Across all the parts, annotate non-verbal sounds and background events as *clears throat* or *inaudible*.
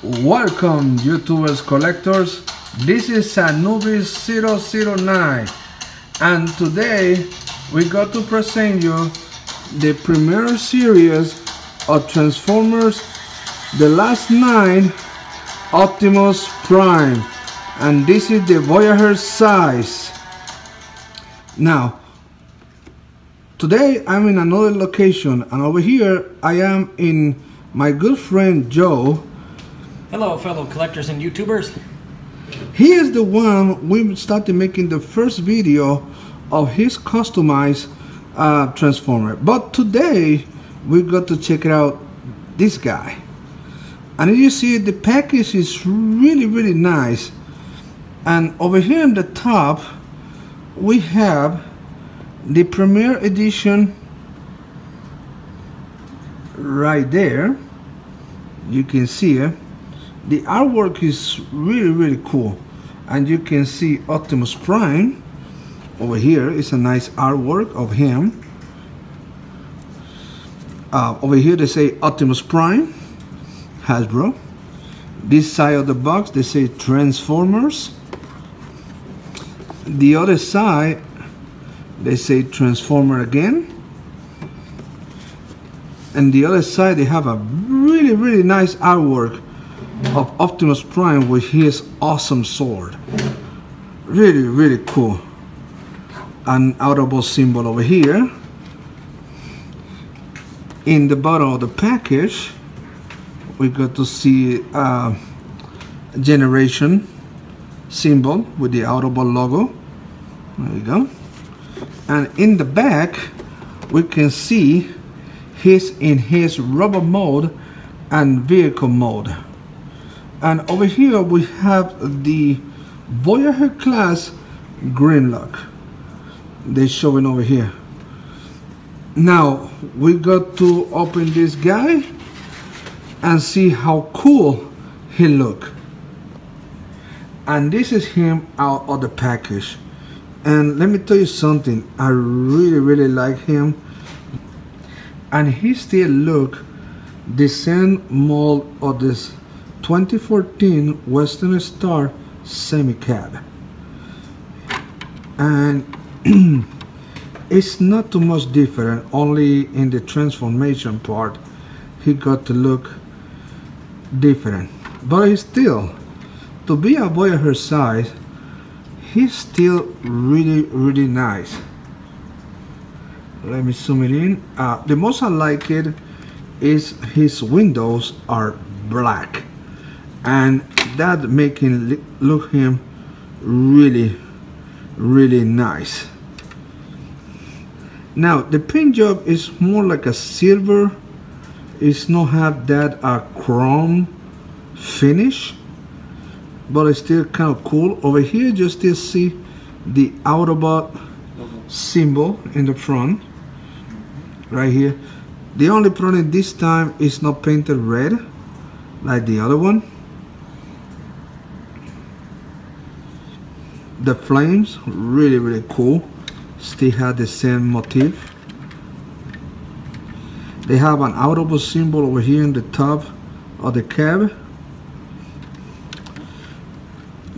Welcome YouTubers collectors. This is Anubis 009 and today we got to present you the premiere series of Transformers The Last Knight Optimus Prime and this is the Voyager size. Now today I'm in another location and over here I am in my good friend Joe Hello, fellow collectors and YouTubers. He is the one we started making the first video of his customized uh, transformer. But today we got to check out this guy. And as you see, the package is really, really nice. And over here in the top, we have the Premier Edition right there. You can see it the artwork is really really cool. And you can see Optimus Prime over here. Is a nice artwork of him. Uh, over here they say Optimus Prime Hasbro. This side of the box they say Transformers. The other side they say Transformer again. And the other side they have a really really nice artwork of Optimus Prime with his awesome sword. Really, really cool. An Autobot symbol over here. In the bottom of the package, we got to see generation symbol with the Autobot logo. There you go. And in the back, we can see his in his rubber mode and vehicle mode and over here we have the Voyager class Grimlock. They're showing over here. Now we got to open this guy and see how cool he look. And this is him out of the package. And let me tell you something. I really really like him. And he still look the same mold of this 2014 Western Star semi-cab. And *clears throat* it's not too much different only in the transformation part he got to look different. But he's still to be a Voyager size he's still really really nice. Let me zoom it in. Uh, the most I like it is his windows are black and that making look him really really nice. Now the paint job is more like a silver. It's not have that uh, chrome finish but it's still kind of cool. Over here you still see the Autobot symbol in the front right here. The only problem this time is not painted red like the other one the flames really really cool. Still have the same motif. They have an Autobot symbol over here in the top of the cab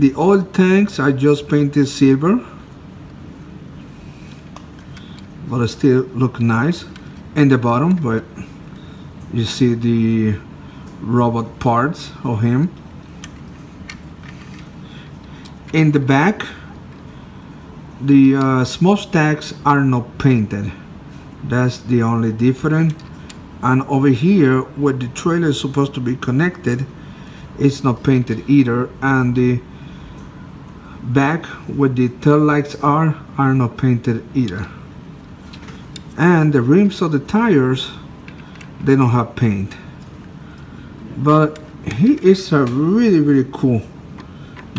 the oil tanks I just painted silver but it still look nice. In the bottom but you see the robot parts of him. In the back the uh, smokestacks are not painted. That's the only difference. And over here where the trailer is supposed to be connected it's not painted either. And the back where the tail lights are are not painted either. And the rims of the tires they don't have paint. But he is a really really cool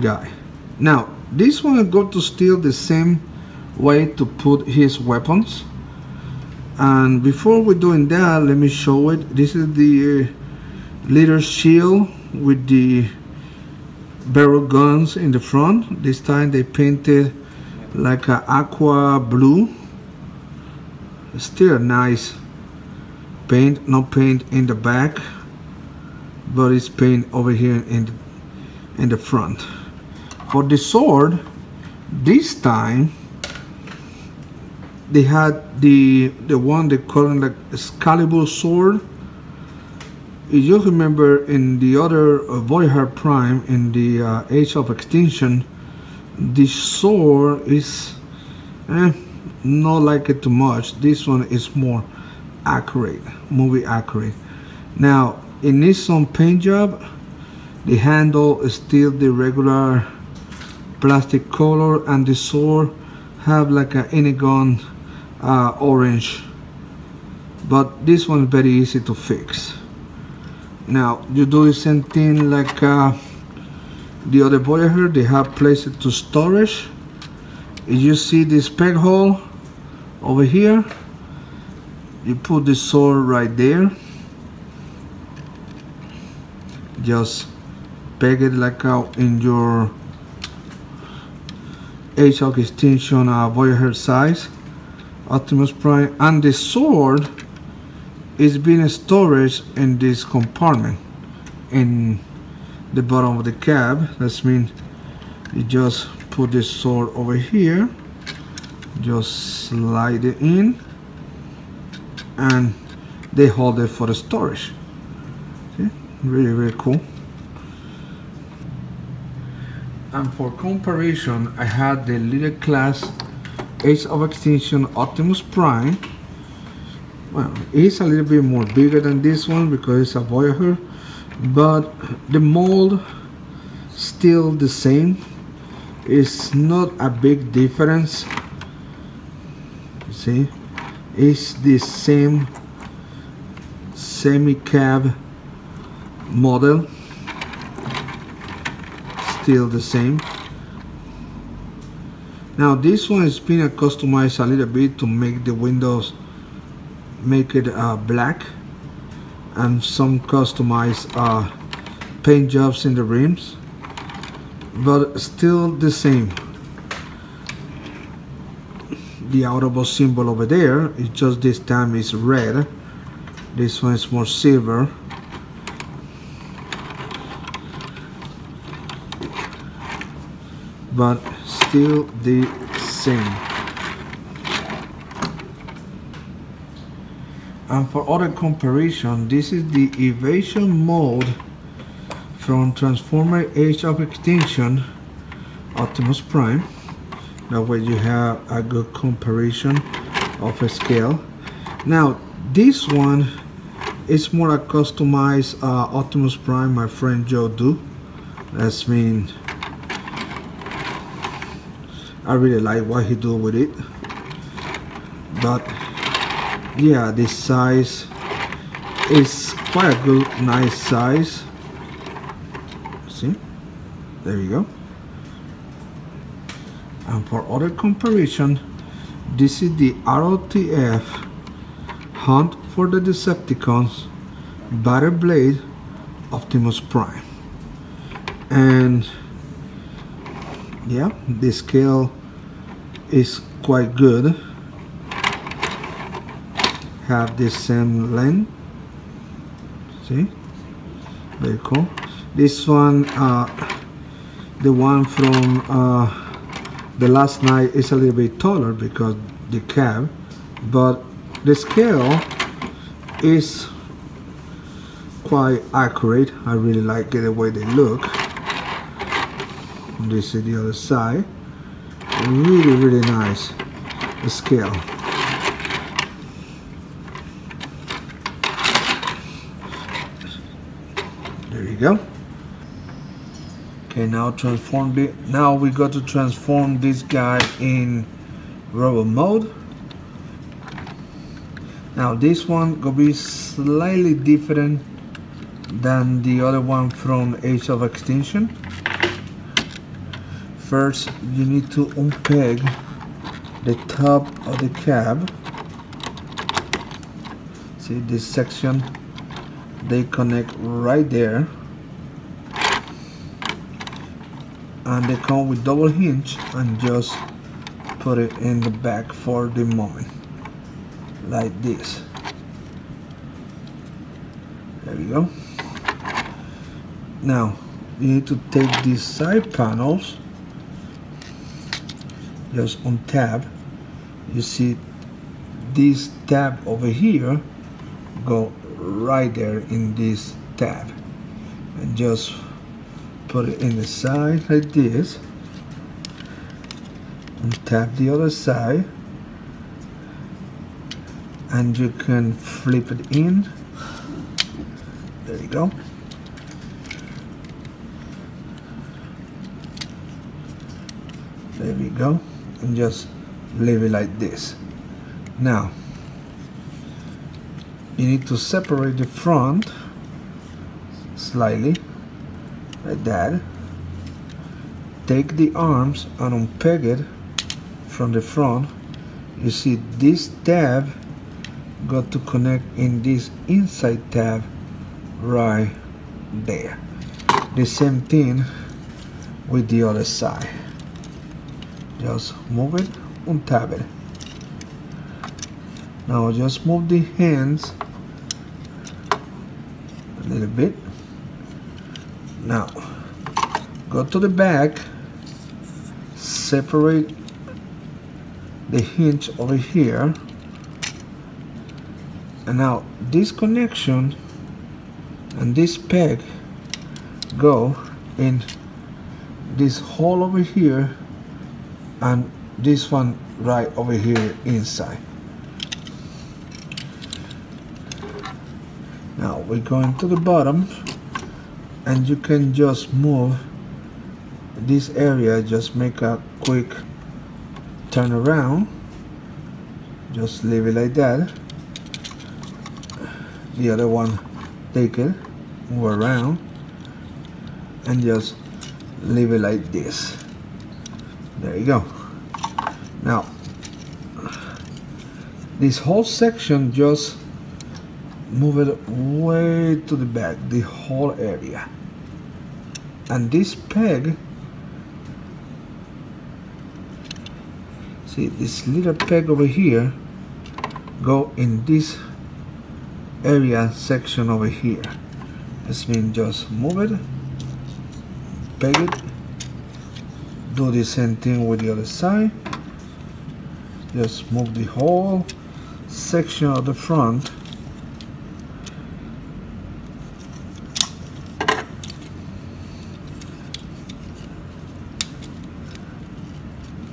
guy. Now, this one got to steal the same way to put his weapons. And before we're doing that, let me show it. This is the uh, leader shield with the barrel guns in the front. This time they painted like a aqua blue. Still a nice paint, no paint in the back. but it's paint over here in the, in the front for the sword this time they had the the one they call it like Excalibur sword. If you remember in the other uh, Voyager Prime in the uh, Age of Extinction this sword is eh, not like it too much. This one is more accurate movie accurate. Now it needs some paint job the handle is still the regular plastic color and the sword have like a Energon uh, orange. But this one is very easy to fix. Now you do the same thing like uh, the other Voyager they have placed to storage. If you see this peg hole over here you put the sword right there. Just peg it like out in your Of Extinction uh, Voyager size. Optimus Prime and the sword is being stored in this compartment in the bottom of the cab. That means you just put this sword over here just slide it in and they hold it for the storage. Okay really really cool and for comparison I had the leader class Age of Extinction Optimus Prime. Well it's a little bit more bigger than this one because it's a Voyager but the mold still the same. It's not a big difference. See? It's the same semi-cab model still the same. Now this one is being customized a little bit to make the windows make it uh, black. And some customized uh, paint jobs in the rims but still the same. The Autobot symbol over there is just this time is red. This one is more silver but still the same. And for other comparison this is the evasion mode from Transformer Age of Extinction Optimus Prime. That way you have a good comparison of a scale. Now this one is more a customized uh, Optimus Prime my friend Joe do. That's mean I really like what he do with it. But yeah this size is quite a good nice size. See? There you go. And for other comparison this is the ROTF Hunt for the Decepticons Battle Blade Optimus Prime. And yeah the scale is quite good. Have the same length. See? Very cool. This one uh, the one from uh, the Last Knight is a little bit taller because the cab but the scale is quite accurate. I really like it the way they look this is the other side. Really really nice scale. There you go. Okay now transform the now we got to transform this guy in robot mode. Now this one gonna be slightly different than the other one from Age of Extinction first you need to unpeg the top of the cab. See this section? They connect right there. And they come with double hinge and just put it in the back for the moment. Like this. There you go. Now you need to take these side panels just on tab you see this tab over here go right there in this tab. And just put it in the side like this. And tap the other side. And you can flip it in. There you go. There we go and just leave it like this. Now you need to separate the front slightly like that. Take the arms and unpeg it from the front. You see this tab got to connect in this inside tab right there. The same thing with the other side just move it untab it. Now just move the hands a little bit. Now go to the back separate the hinge over here. And now this connection and this peg go in this hole over here and this one right over here inside. Now we're going to the bottom and you can just move this area just make a quick turn around. Just leave it like that. The other one take it move around and just leave it like this there you go. Now this whole section just move it way to the back the whole area. And this peg see this little peg over here go in this area section over here. This means just move it peg it do the same thing with the other side. Just move the whole section of the front.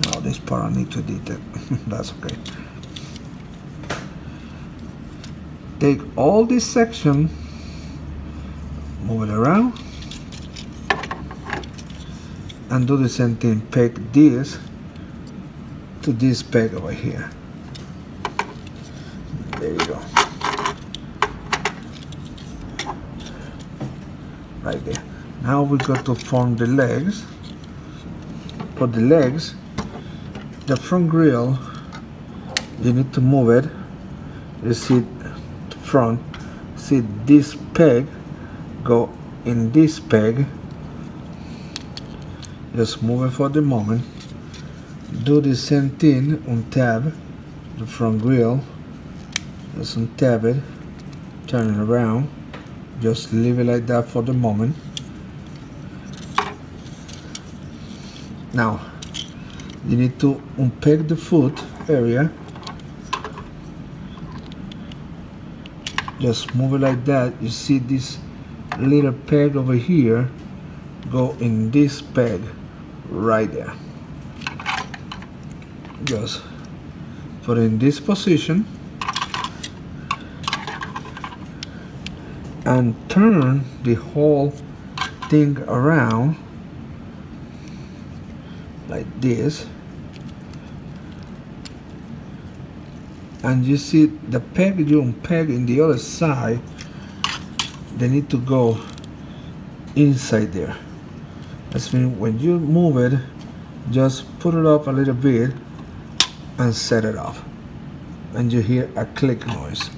Now this part I need to delete it *laughs* that's okay. Take all this section move it around and do the same thing. Peg this to this peg over here. There you go. Right there. Now we got to form the legs. For the legs the front grill you need to move it. You see front. See this peg go in this peg just move it for the moment. Do the same thing on tab the front grill. Just untab it turn it around. Just leave it like that for the moment. Now you need to unpack the foot area. Just move it like that. You see this little peg over here go in this peg right there. Just put in this position and turn the whole thing around like this. And you see the peg you unpeg in the other side they need to go inside there that's mean when you move it just put it up a little bit and set it off. And you hear a click noise.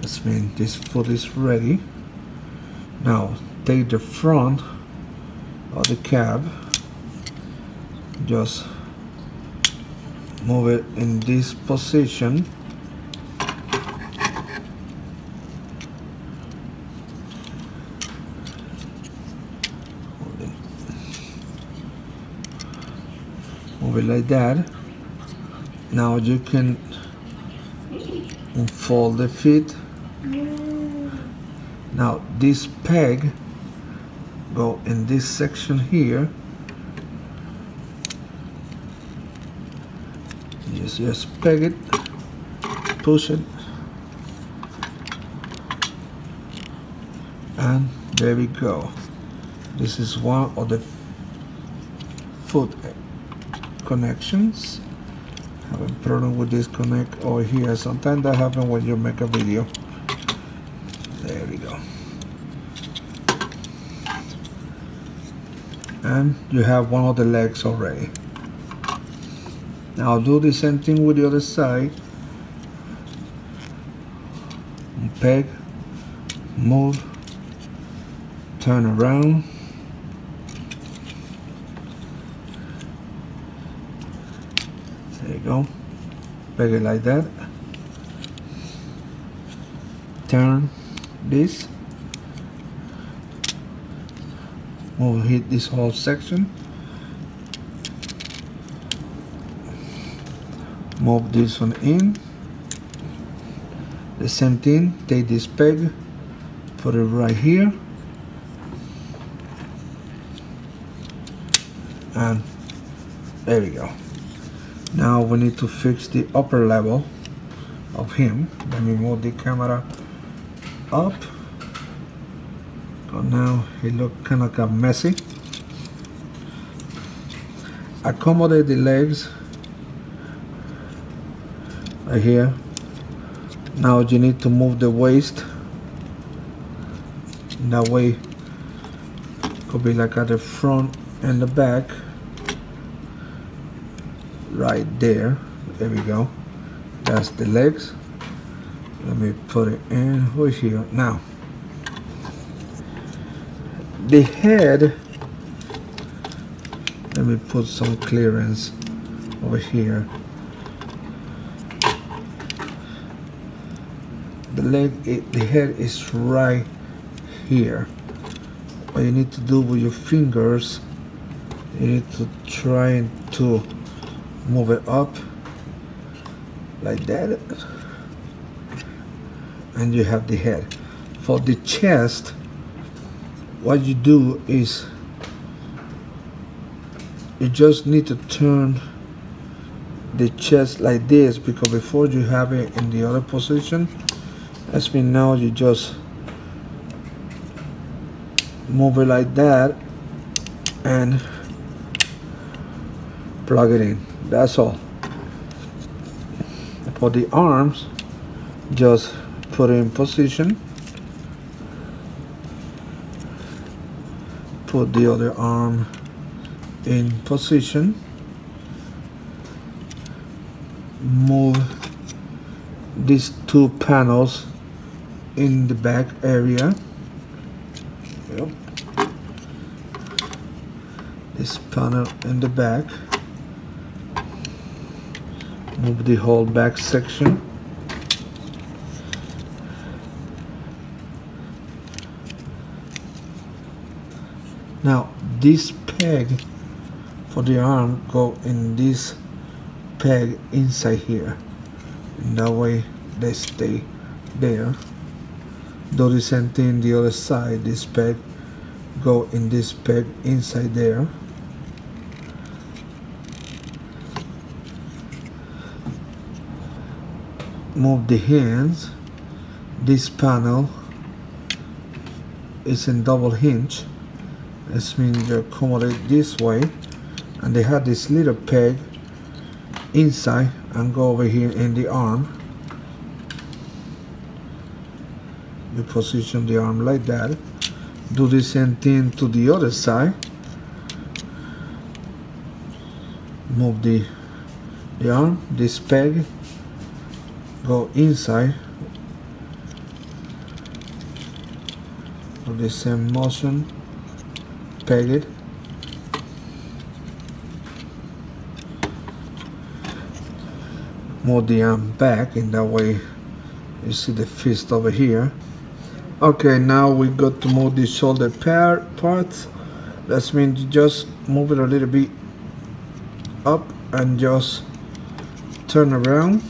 That's mean this foot is ready. Now take the front of the cab. Just move it in this position like that now you can unfold the feet now this peg go in this section here. Just just peg it push it. And there we go. This is one of the foot connections. Have a problem with disconnect over oh, here sometimes that happens when you make a video. There we go. And you have one of the legs already. Now do the same thing with the other side. Peg move turn around there you go peg it like that. Turn this. We'll hit this whole section. Move this one in. The same thing take this peg put it right here. And there we go now we need to fix the upper level of him. Let me move the camera up. So now he look kind of a messy. Accommodate the legs. Right here. Now you need to move the waist. That way could be like at the front and the back right there. There we go. That's the legs. Let me put it in. Over here? Now. The head. Let me put some clearance over here. The leg the head is right here. What you need to do with your fingers you need to try to move it up like that. And you have the head. For the chest what you do is you just need to turn the chest like this because before you have it in the other position as mean now you just move it like that and plug it in that's all for the arms just put in position. Put the other arm in position. Move these two panels in the back area. Yep. this panel in the back move the whole back section. Now this peg for the arm go in this peg inside here. And that way they stay there. Do the same thing the other side. This peg go in this peg inside there move the hands. This panel is in double hinge. This means you accommodate this way. And they have this little peg inside and go over here in the arm. You position the arm like that. Do the same thing to the other side. Move the the arm this peg go inside do the same motion peg it move the arm back in that way. You see the fist over here. Okay now we got to move the shoulder pair parts. That means just move it a little bit up and just turn around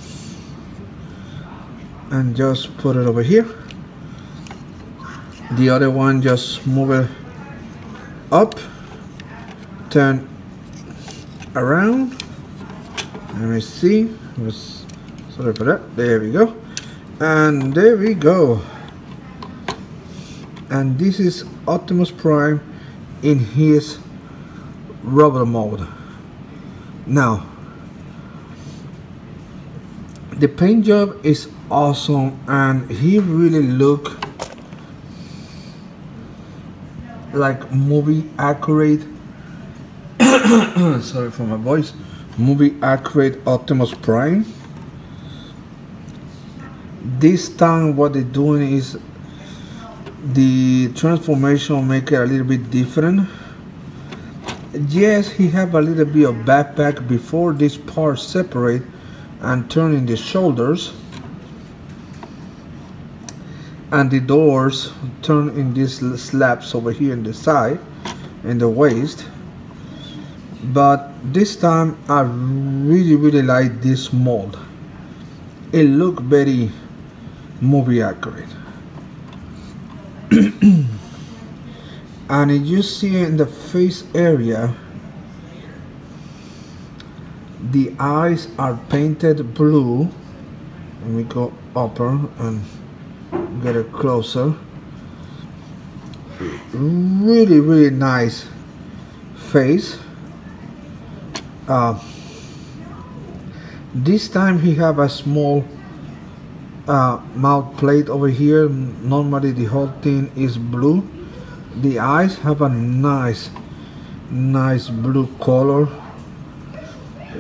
and just put it over here. The other one just move it up turn around. Let me see. Sorry for that. There we go. And there we go. And this is Optimus Prime in his rubber mode. Now the paint job is awesome and he really look like movie accurate. *coughs* Sorry for my voice. Movie accurate Optimus Prime. This time what they're doing is the transformation make it a little bit different. Yes he have a little bit of backpack before this part separate and turning the shoulders and the doors turn in these slabs over here in the side in the waist. But this time I really really like this mold. It look very movie accurate. *clears throat* And you see in the face area the eyes are painted blue. Let me go upper and get it closer. Really really nice face. Uh, this time he have a small uh, mouth plate over here. Normally the whole thing is blue. The eyes have a nice nice blue color.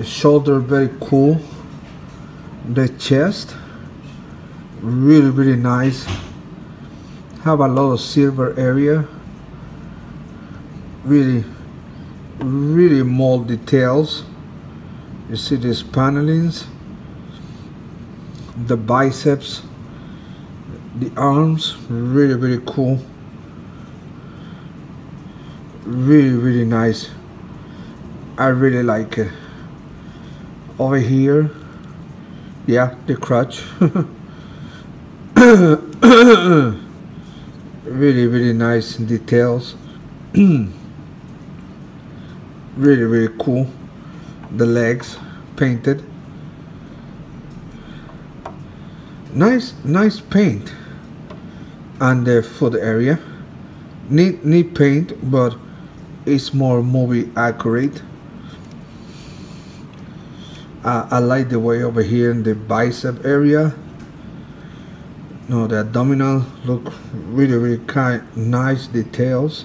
Shoulder very cool. The chest really really nice. Have a lot of silver area. Really really mold details. You see these panelings the biceps the arms really really cool. Really really nice. I really like it. Over here yeah the crutch *laughs* *coughs* really really nice details. *coughs* Really really cool. The legs painted. Nice nice paint on the foot area. Neat neat paint but it's more movie accurate. Uh, I like the way over here in the bicep area no the abdominal look really really kind nice details.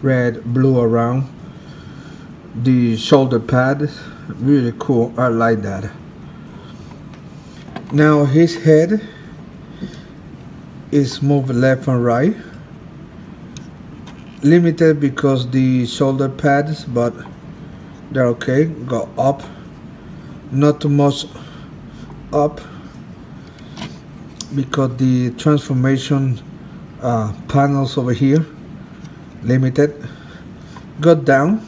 Red blue around. The shoulder pad really cool. I like that. Now his head is moved left and right. Limited because the shoulder pads but they're okay. Go up. Not too much up because the transformation uh, panels over here limited go down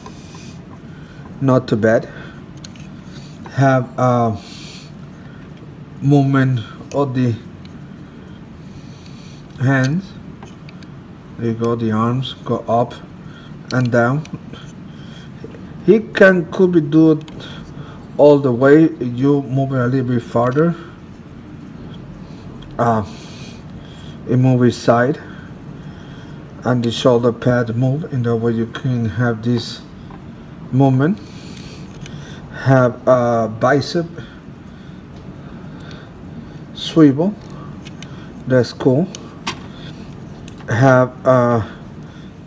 not too bad have a uh, movement of the hands there you go the arms go up and down. He can could be do it all the way you move it a little bit farther uh, it move his side and the shoulder pad move in the way you can have this movement have a bicep swivel that's cool. Have a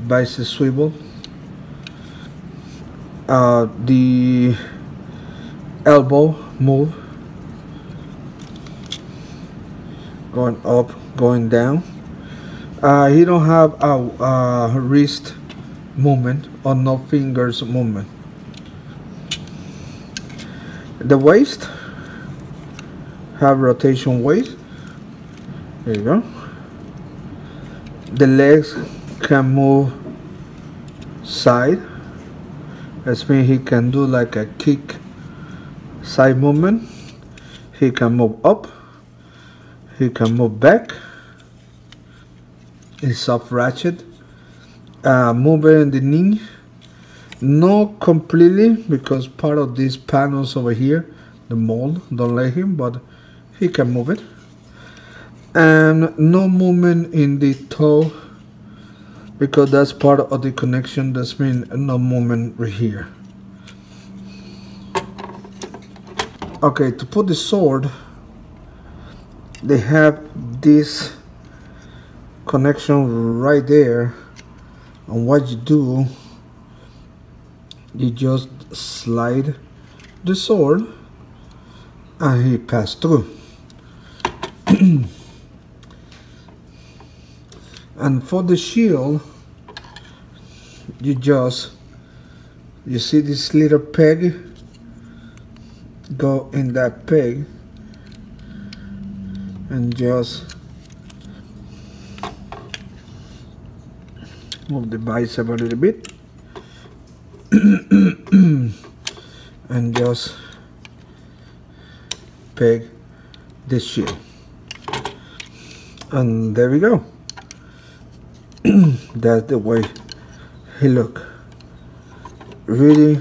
bicep swivel. Uh, the elbow move going up going down. Uh, he don't have a, a wrist movement or no fingers movement. The waist have rotation waist. There you go. The legs can move side. That means he can do like a kick side movement. He can move up. He can move back. It's soft ratchet. Uh, moving the knee. Not completely because part of these panels over here, the mold don't let him, but he can move it. And no movement in the toe because that's part of the connection that's mean no movement right here okay to put the sword they have this connection right there. And what you do you just slide the sword and he pass through. *clears throat* And for the shield you just you see this little peg? Go in that peg and just move the bicep a little bit. *coughs* And just peg the shield and there we go. *coughs* That's the way he look. Really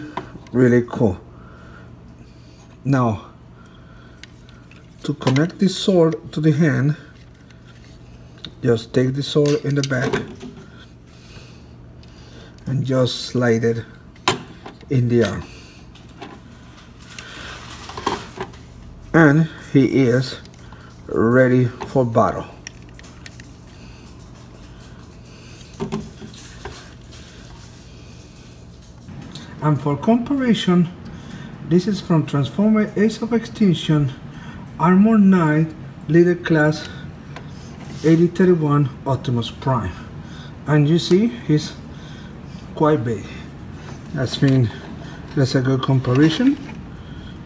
really cool. Now to connect this sword to the hand just take the sword in the back and just slide it in the arm. And he is ready for battle. And for comparison, this is from Transformer Age of Extinction Armor Knight Leader Class 8031 Optimus Prime. And you see, he's quite big. That's been that's a good comparison.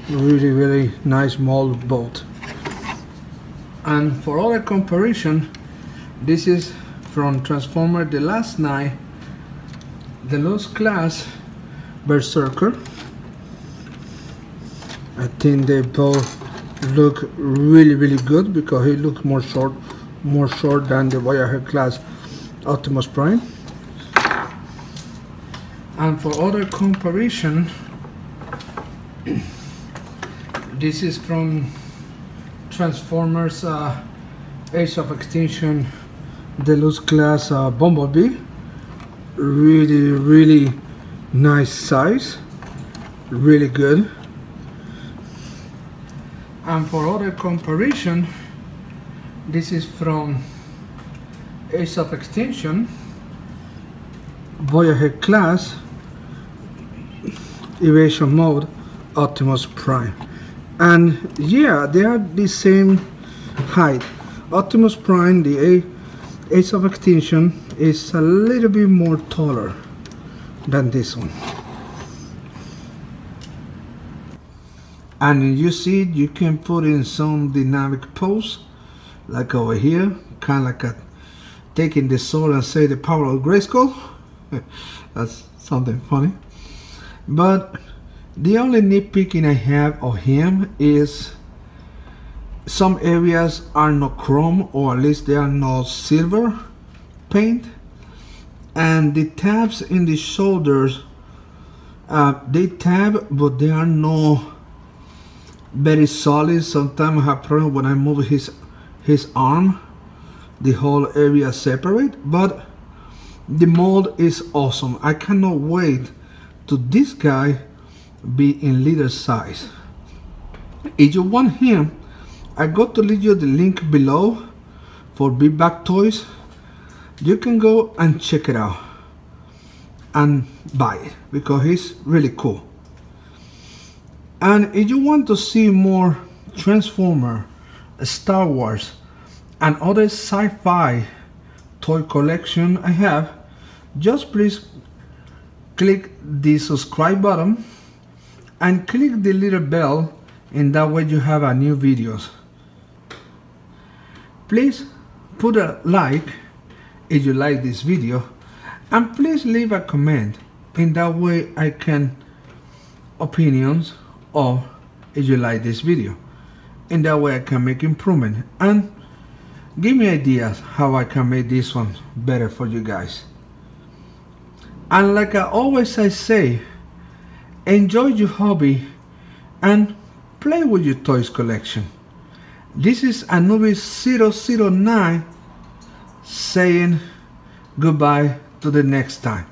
Really, really nice mold boat. And for other comparison, this is from Transformer The Last Knight, the Lost Class Berserker. I think they both look really really good because he looks more short more short than the Voyager class Optimus Prime. And for other comparison, *clears throat* this is from Transformers uh, Age of Extinction Deluxe class uh, Bumblebee. Really, really nice size really good and for other comparison this is from Age of Extinction. Voyager class evasion mode Optimus Prime. And yeah they are the same height. Optimus Prime the Age of Extinction is a little bit more taller than this one and you see you can put in some dynamic pose like over here kind of like a taking the sword and say the power of Grayskull *laughs* that's something funny. But the only nitpicking I have of him is some areas are not chrome or at least they are not silver paint. And the tabs in the shoulders uh, they tab but they are no very solid. Sometimes I have problem when I move his his arm the whole area separate but the mold is awesome. I cannot wait to this guy be in leader size. If you want him I got to leave you the link below for Big Bad Toys. You can go and check it out and buy it because he's really cool and if you want to see more Transformer, Star Wars and other sci-fi toy collection I have just please click the subscribe button and click the little bell in that way you have a new videos. Please put a like if you like this video and please leave a comment. In that way I can opinions or if you like this video? And that way I can make improvement. And give me ideas how I can make this one better for you guys. And like I always I say enjoy your hobby and play with your toys collection. This is Anubis 009 saying goodbye to the next time